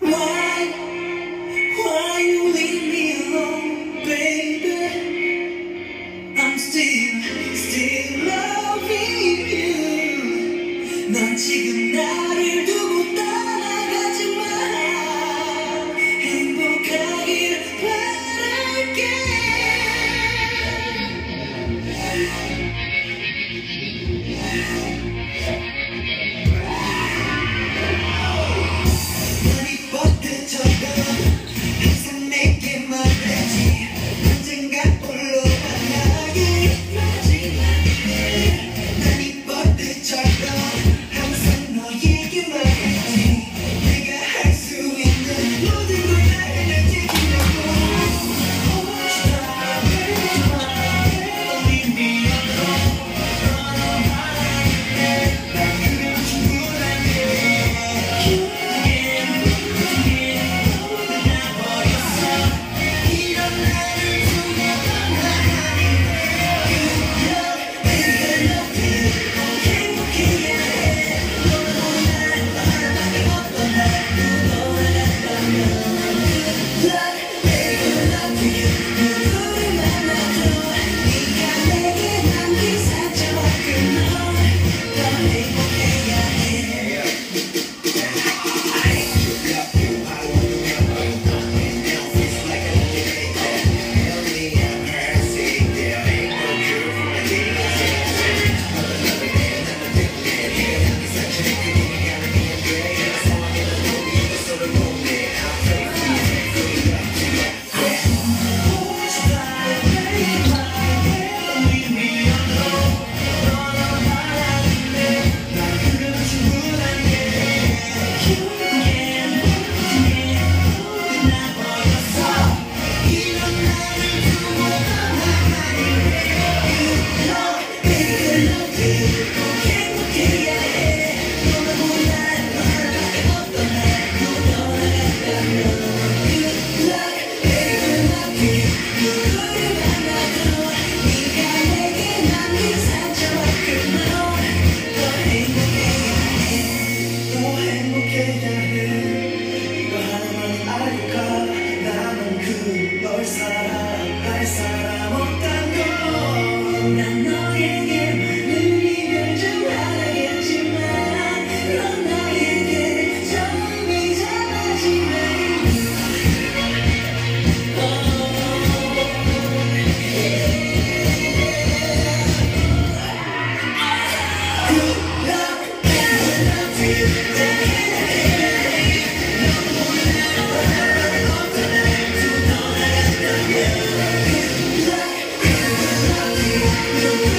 Why, why you leave me alone, baby? I'm still, still loving you. yeah, yeah. pasará volcando. you.